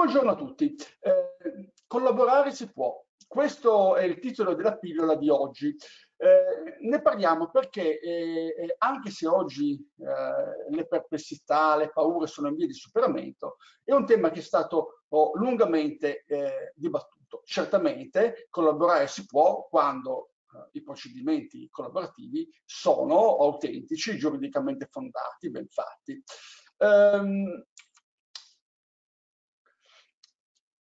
Buongiorno a tutti. Eh, collaborare si può. Questo è il titolo della pillola di oggi. Eh, ne parliamo perché eh, eh anche se oggi eh, le perplessità, le paure sono in via di superamento, è un tema che è stato oh, lungamente eh, dibattuto dibattuto. Certamente collaborare si può quando i procedimenti collaborativi sono autentici, giuridicamente fondati, ben fatti. Um,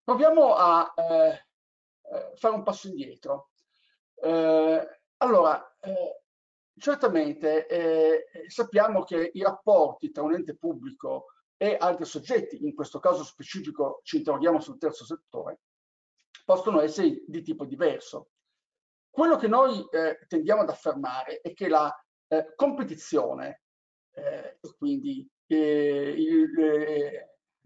Proviamo a eh, eh, fare un passo indietro. Eh, allora, eh, certamente eh, sappiamo che i rapporti tra un ente pubblico e altri soggetti, in questo caso specifico ci interroghiamo sul terzo settore, possono essere di tipo diverso. Quello che noi eh, tendiamo ad affermare è che la competizione, quindi il,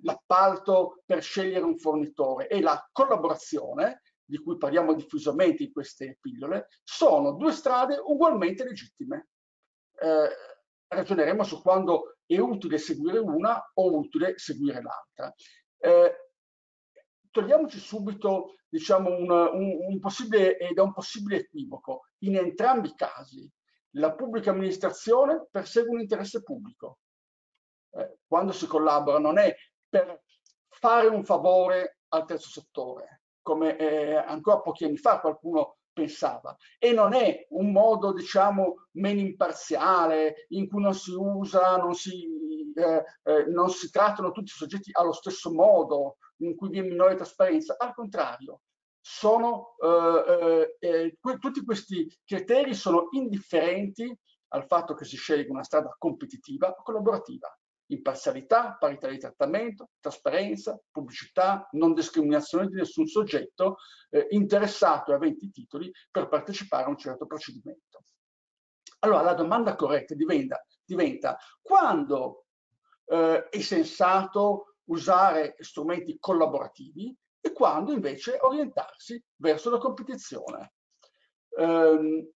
l'appalto per scegliere un fornitore e la collaborazione, di cui parliamo diffusamente in queste pillole, sono due strade ugualmente legittime. Eh, ragioneremo su quando è utile seguire una o utile seguire l'altra. Eh, togliamoci subito diciamo, un, un, un possibile, è un possibile equivoco. In entrambi i casi la pubblica amministrazione persegue un interesse pubblico. Eh, quando si collabora non è per fare un favore al terzo settore, come eh, ancora pochi anni fa qualcuno pensava. E non è un modo, diciamo, meno imparziale, in cui non si usa, non si, eh, eh, non si trattano tutti i soggetti allo stesso modo, in cui vi è minore trasparenza. Al contrario, sono, eh, eh, eh, que tutti questi criteri sono indifferenti al fatto che si scelga una strada competitiva o collaborativa imparzialità, parità di trattamento, trasparenza, pubblicità, non discriminazione di nessun soggetto eh, interessato e aventi titoli per partecipare a un certo procedimento. Allora la domanda corretta diventa, diventa quando eh, è sensato usare strumenti collaborativi e quando invece orientarsi verso la competizione. Eh,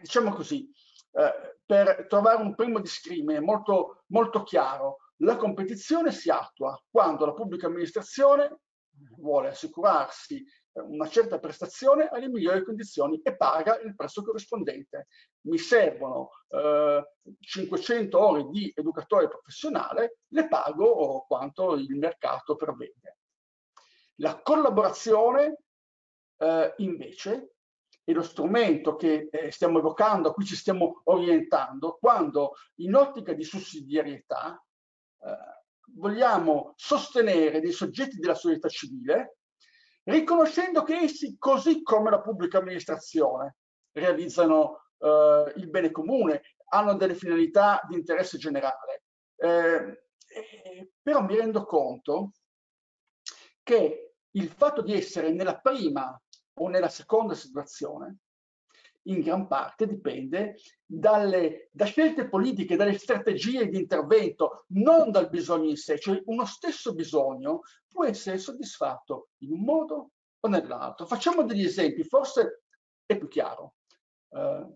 diciamo così, eh, per trovare un primo discrimine molto, molto chiaro. La competizione si attua quando la pubblica amministrazione vuole assicurarsi una certa prestazione alle migliori condizioni e paga il prezzo corrispondente. Mi servono eh, 500 ore di educatore professionale, le pago quanto il mercato prevede. La collaborazione eh, invece è lo strumento che eh, stiamo evocando, a cui ci stiamo orientando, quando in ottica di sussidiarietà eh, vogliamo sostenere dei soggetti della società civile, riconoscendo che essi, così come la pubblica amministrazione, realizzano eh, il bene comune, hanno delle finalità di interesse generale. Eh, però mi rendo conto che il fatto di essere nella prima o nella seconda situazione, in gran parte dipende dalle, da scelte politiche, dalle strategie di intervento, non dal bisogno in sé, cioè uno stesso bisogno può essere soddisfatto in un modo o nell'altro. Facciamo degli esempi, forse è più chiaro. Eh,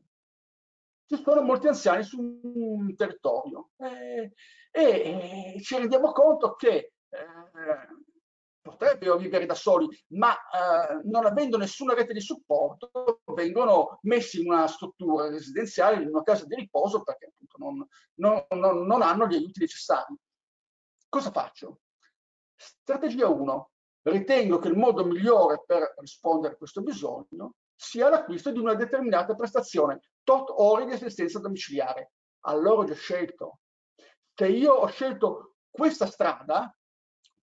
ci sono molti anziani su un territorio eh, e, e ci rendiamo conto che eh, potrebbero vivere da soli, ma eh, non avendo nessuna rete di supporto, vengono messi in una struttura residenziale, in una casa di riposo, perché appunto non, non, non, hanno gli aiuti necessari. Cosa faccio? Strategia 1. Ritengo che il modo migliore per rispondere a questo bisogno sia l'acquisto di una determinata prestazione, tot ore di assistenza domiciliare. Allora ho scelto. Se io ho scelto questa strada,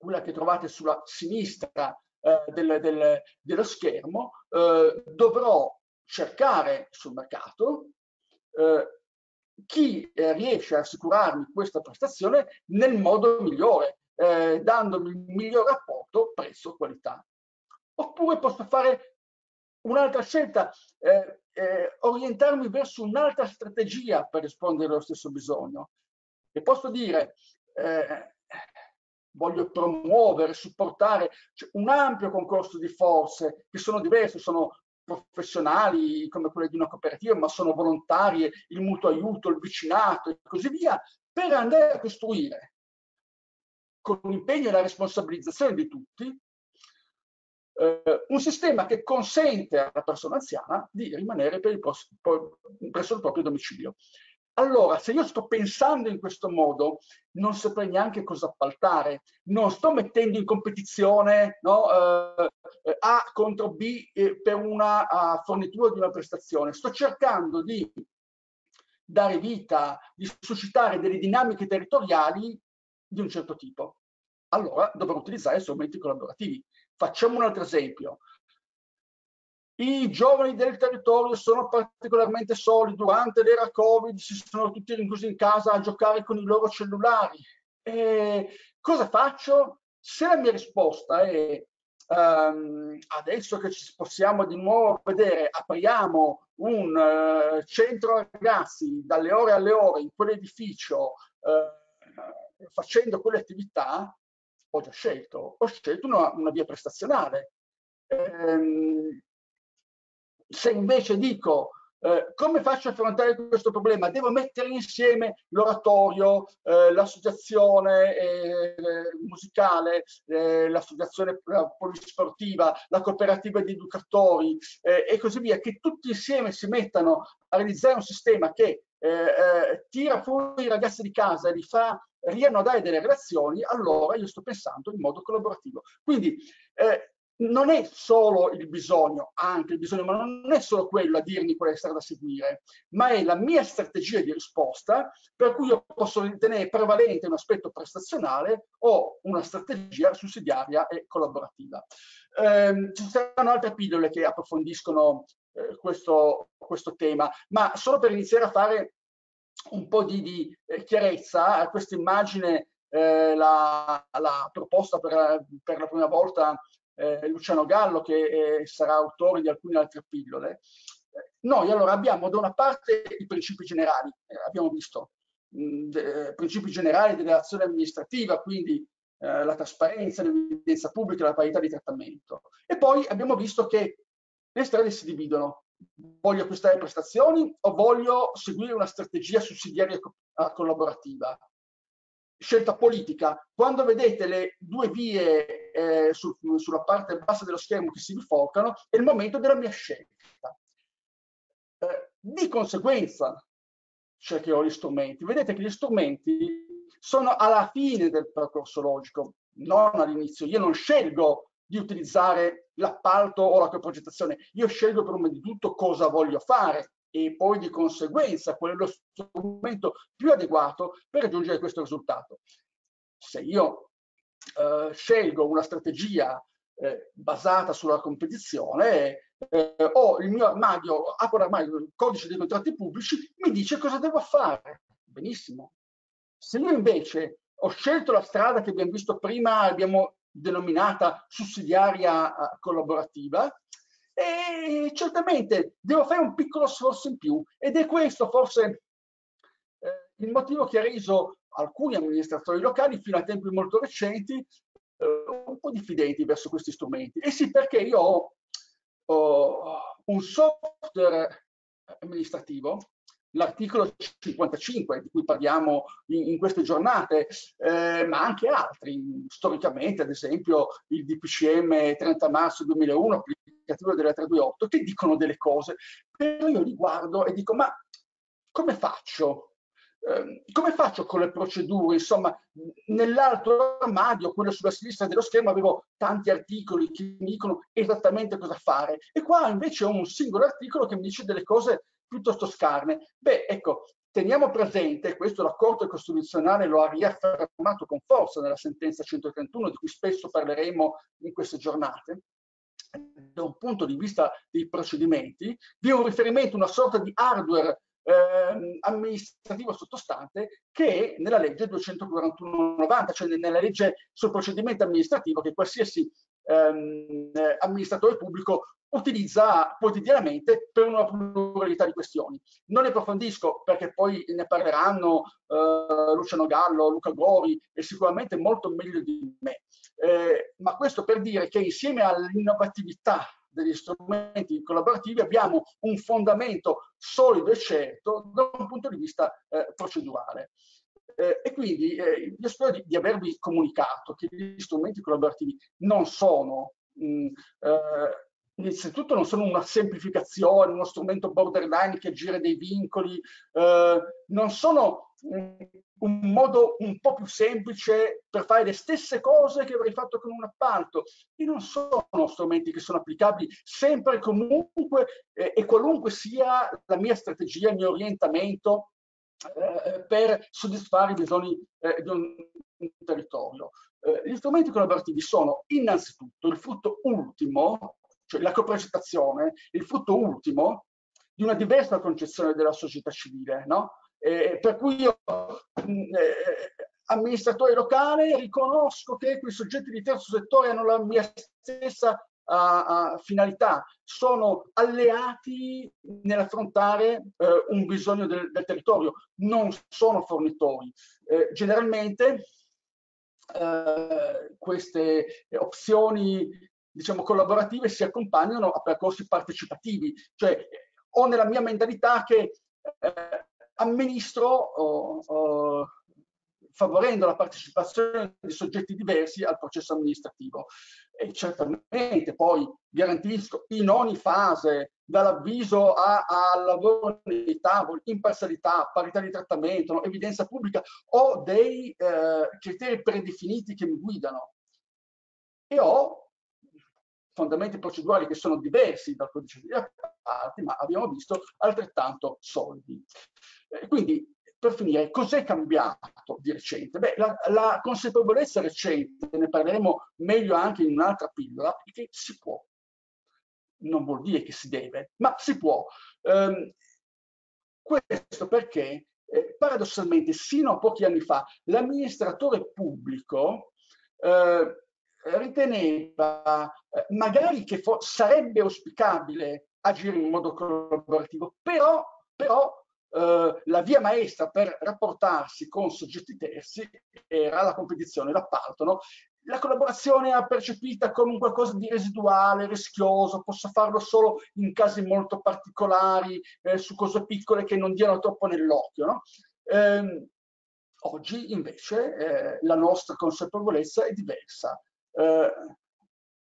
quella che trovate sulla sinistra eh, del, del, dello schermo, eh, dovrò cercare sul mercato eh, chi eh, riesce a assicurarmi questa prestazione nel modo migliore, eh, dandomi il miglior rapporto prezzo-qualità. Oppure posso fare un'altra scelta, eh, orientarmi verso un'altra strategia per rispondere allo stesso bisogno. E posso dire, voglio promuovere, supportare cioè, un ampio concorso di forze che sono diverse, sono professionali come quelle di una cooperativa, ma sono volontarie, il mutuo aiuto, il vicinato e così via, per andare a costruire con l'impegno e la responsabilizzazione di tutti, eh, un sistema che consente alla persona anziana di rimanere il presso il proprio domicilio. Allora, se io sto pensando in questo modo, non saprei neanche cosa appaltare, non sto mettendo in competizione no, eh, A contro B eh, per una uh, fornitura di una prestazione, sto cercando di dare vita, di suscitare delle dinamiche territoriali di un certo tipo. Allora dovrò utilizzare strumenti collaborativi. Facciamo un altro esempio. I giovani del territorio sono particolarmente soli, durante l'era Covid si sono tutti rinchiusi in casa a giocare con i loro cellulari. E cosa faccio? Se la mia risposta è um, adesso che ci possiamo di nuovo vedere, apriamo un uh, centro ragazzi dalle ore alle ore in quell'edificio uh, facendo quelle attività, ho già scelto, ho scelto una, una via prestazionale. Um, se invece dico eh, come faccio a affrontare questo problema? Devo mettere insieme l'oratorio, eh, l'associazione eh, musicale, eh, l'associazione polisportiva, la cooperativa di educatori eh, e così via, che tutti insieme si mettano a realizzare un sistema che eh, tira fuori i ragazzi di casa e li fa riannodare delle relazioni, allora io sto pensando in modo collaborativo. Quindi non è solo il bisogno, anche il bisogno, ma non è solo quello a dirmi qual è la strada da seguire, ma è la mia strategia di risposta per cui io posso ritenere prevalente un aspetto prestazionale o una strategia sussidiaria e collaborativa. Eh, ci saranno altre pillole che approfondiscono eh, questo, questo tema, ma solo per iniziare a fare un po' di, di eh, chiarezza a questa immagine eh, la, la, proposta per, per, la prima volta eh, Luciano Gallo che eh, sarà autore di alcune altre pillole. Noi allora abbiamo da una parte i principi generali, eh, abbiamo visto mh, de, principi generali dell'azione amministrativa, quindi eh, la trasparenza, l'evidenza pubblica, la parità di trattamento. E poi abbiamo visto che le strade si dividono. Voglio acquistare prestazioni o voglio seguire una strategia sussidiaria collaborativa? Scelta politica. Quando vedete le due vie eh, su, sulla parte bassa dello schermo che si biforcano, è il momento della mia scelta. Eh, di conseguenza cercherò gli strumenti. Vedete che gli strumenti sono alla fine del percorso logico, non all'inizio. Io non scelgo di utilizzare l'appalto o la progettazione, io scelgo prima di tutto cosa voglio fare e poi di conseguenza qual è lo strumento più adeguato per raggiungere questo risultato. Se io eh, scelgo una strategia eh, basata sulla competizione eh, o il mio armadio, apro l'armadio, il codice dei contratti pubblici, mi dice cosa devo fare. Benissimo. Se io invece ho scelto la strada che abbiamo visto prima, abbiamo denominata sussidiaria eh, collaborativa, e certamente devo fare un piccolo sforzo in più ed è questo forse eh, il motivo che ha reso alcuni amministratori locali fino a tempi molto recenti eh, un po' diffidenti verso questi strumenti. E sì, perché io ho, ho un software amministrativo l'articolo 55 di cui parliamo in, in queste giornate, eh, ma anche altri, storicamente ad esempio il DPCM 30 marzo 2001, applicativo della 328, che dicono delle cose, però io li guardo e dico ma come faccio? Eh, come faccio con le procedure? Insomma, nell'altro armadio, quello sulla sinistra dello schermo, avevo tanti articoli che mi dicono esattamente cosa fare. E qua invece ho un singolo articolo che mi dice delle cose piuttosto scarne. Beh, ecco, teniamo presente, questo la Corte Costituzionale lo ha riaffermato con forza nella sentenza 131, di cui spesso parleremo in queste giornate, da un punto di vista dei procedimenti, vi è un riferimento, una sorta di hardware eh, amministrativo sottostante che è nella legge 241-90, cioè nella legge sul procedimento amministrativo che qualsiasi ehm, amministratore pubblico utilizza quotidianamente per una pluralità di questioni. Non ne approfondisco perché poi ne parleranno eh, Luciano Gallo, Luca Gori e sicuramente molto meglio di me. Eh, ma questo per dire che insieme all'innovatività degli strumenti collaborativi abbiamo un fondamento solido e certo da un punto di vista eh, procedurale. Eh, e quindi eh, io spero di, di, avervi comunicato che gli strumenti collaborativi non sono mh, mm, eh, innanzitutto non sono una semplificazione, uno strumento borderline che gira dei vincoli, eh, non sono un modo un po' più semplice per fare le stesse cose che avrei fatto con un appalto. E non sono strumenti che sono applicabili sempre e comunque eh, e qualunque sia la mia strategia, il mio orientamento eh, per soddisfare i bisogni eh, di un, territorio. Eh, gli strumenti collaborativi sono innanzitutto il frutto ultimo cioè la coprogettazione, il frutto ultimo di una diversa concezione della società civile, no? Eh, per cui io, mm, eh, amministratore locale, riconosco che quei soggetti di terzo settore hanno la mia stessa uh, finalità, sono alleati nell'affrontare uh, un bisogno del, del, territorio, non sono fornitori. Eh, generalmente eh, queste opzioni diciamo, collaborative si accompagnano a percorsi partecipativi, cioè ho nella mia mentalità che eh, amministro oh, oh, favorendo la partecipazione di soggetti diversi al processo amministrativo. E certamente poi garantisco in ogni fase, dall'avviso al lavoro nei tavoli, imparzialità, parità di trattamento, no, evidenza pubblica, ho dei eh, criteri predefiniti che mi guidano e ho fondamenti procedurali che sono diversi dal codice degli appalti, ma abbiamo visto altrettanto solidi. Quindi, per finire, cos'è cambiato di recente? Beh, la, la, consapevolezza recente, ne parleremo meglio anche in un'altra pillola, è che si può. Non vuol dire che si deve, ma si può. Um, questo perché, eh, paradossalmente, sino a pochi anni fa, l'amministratore pubblico eh, riteneva eh, magari che sarebbe auspicabile agire in modo collaborativo, però, però eh, la via maestra per rapportarsi con soggetti terzi era la competizione, l'appalto. No? La collaborazione è percepita come un qualcosa di residuale, rischioso, posso farlo solo in casi molto particolari, eh, su cose piccole che non diano troppo nell'occhio. No? Eh, oggi invece eh, la nostra consapevolezza è diversa eh,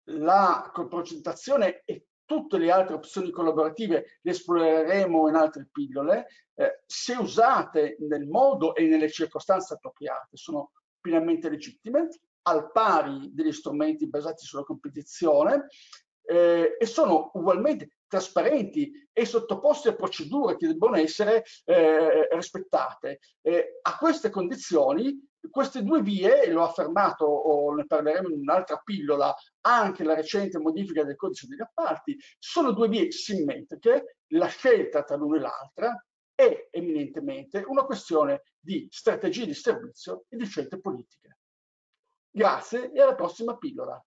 la progettazione e tutte le altre opzioni collaborative le esploreremo in altre pillole, eh, se usate nel modo e nelle circostanze appropriate sono pienamente legittime, al pari degli strumenti basati sulla competizione eh, e sono ugualmente trasparenti e sottoposti a procedure che devono essere eh, rispettate. Eh, a queste condizioni queste due vie, e l'ho affermato o ne parleremo in un'altra pillola, anche la recente modifica del codice degli appalti, sono due vie simmetriche, la scelta tra l'una e l'altra è eminentemente una questione di strategie di servizio e di scelte politiche. Grazie e alla prossima pillola.